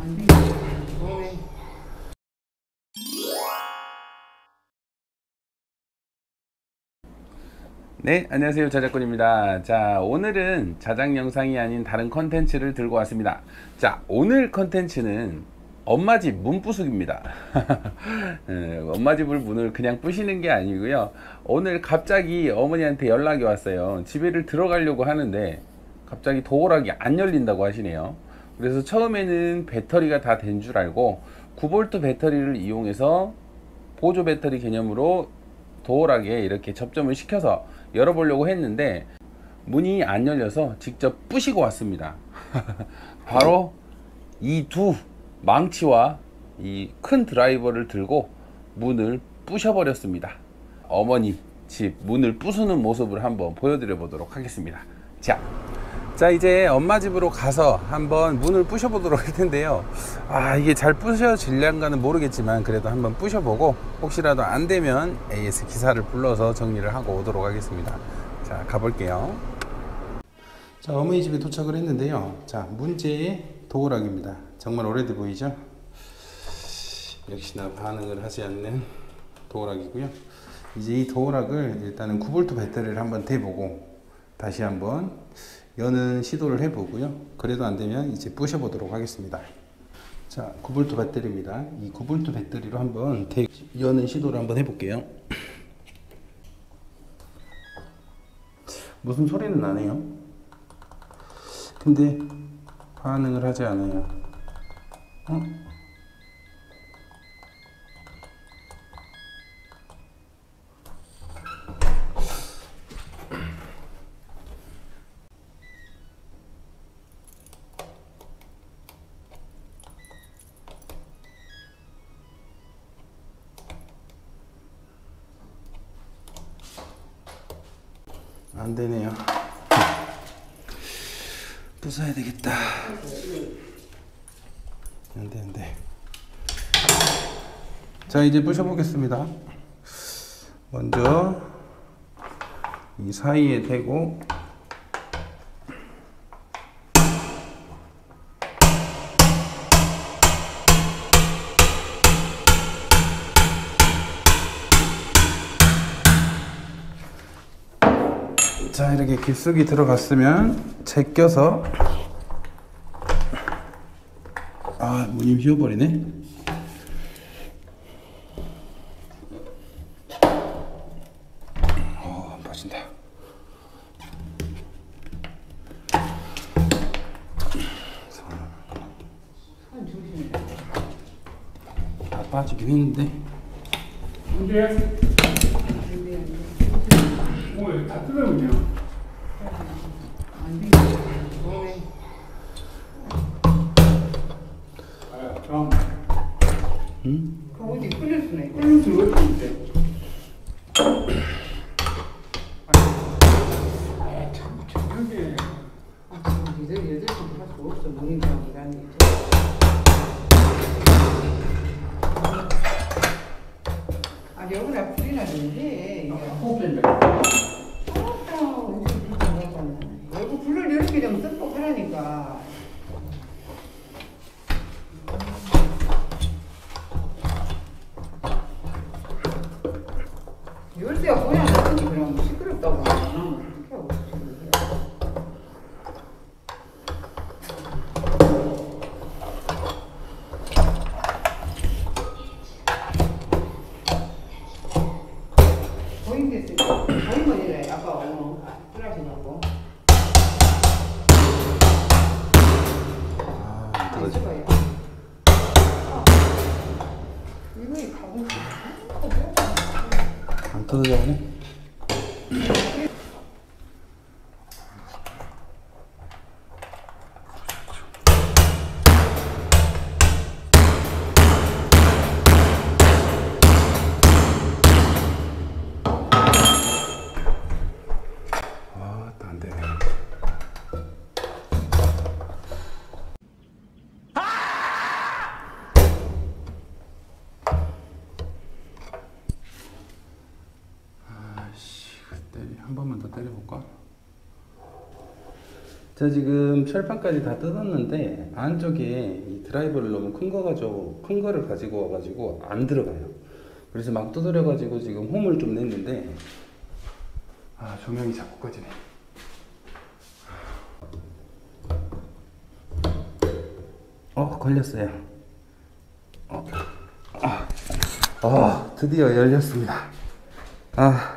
안 돼. 뭐래. 네, 안녕하세요. 자작꾼입니다. 자, 오늘은 자작 영상이 아닌 다른 컨텐츠를 들고 왔습니다. 자, 오늘 컨텐츠는 엄마 집 문 부수기입니다. 네, 엄마 집을 문을 그냥 부시는 게 아니고요. 오늘 갑자기 어머니한테 연락이 왔어요. 집에를 들어가려고 하는데 갑자기 도어락이 안 열린다고 하시네요. 그래서 처음에는 배터리가 다 된 줄 알고 9V 배터리를 이용해서 보조 배터리 개념으로 도어락에 이렇게 접점을 시켜서 열어보려고 했는데 문이 안 열려서 직접 부시고 왔습니다. 바로 이 두 망치와 이 큰 드라이버를 들고 문을 부셔버렸습니다. 어머니 집 문을 부수는 모습을 한번 보여드려 보도록 하겠습니다. 자, 자 이제 엄마 집으로 가서 한번 문을 부셔 보도록 할 텐데요. 아 이게 잘 부셔질란가는 모르겠지만 그래도 한번 부셔 보고 혹시라도 안 되면 AS 기사를 불러서 정리를 하고 오도록 하겠습니다. 자 가볼게요. 자 어머니 집에 도착을 했는데요. 자 문제의 도어락입니다. 정말 오래돼 보이죠? 역시나 반응을 하지 않는 도어락이고요. 이제 이 도어락을 일단은 9V 배터리를 한번 대보고 다시 한번 여는 시도를 해보고요. 그래도 안 되면 이제 부셔보도록 하겠습니다. 자, 9V 배터리입니다. 이 9V 배터리로 한번 대, 여는 시도를 한번 해볼게요. 무슨 소리는 나네요. 근데 반응을 하지 않아요. 어? 안 되네요. 부숴야 되겠다. 안 돼, 안 돼. 자, 이제 부셔보겠습니다. 먼저 이 사이에 대고 자 이렇게 깊숙이 들어갔으면 제껴서. 아 문이 휘어버리네. 아 빠지긴 했는데 뜯어보죠. 안 돼. 뭐래. 아, 참. 그 어디 없는데. 아. 아. 아, 여기다 불이 나는데. 이게. 호흡된다. 쓱뻑 하라니까. 안 떨어져 찍어요 이거 가고 안 떨어져 버네 한 번만 더 때려볼까? 자 지금 철판까지 다 뜯었는데 안쪽에 이 드라이버를 너무 큰 거 가지고 큰 거를 가지고 와가지고 안 들어가요. 그래서 막 두드려 가지고 지금 홈을 좀 냈는데 아 조명이 자꾸 꺼지네. 어 걸렸어요. 어, 아, 어 드디어 열렸습니다. 아.